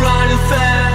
running fast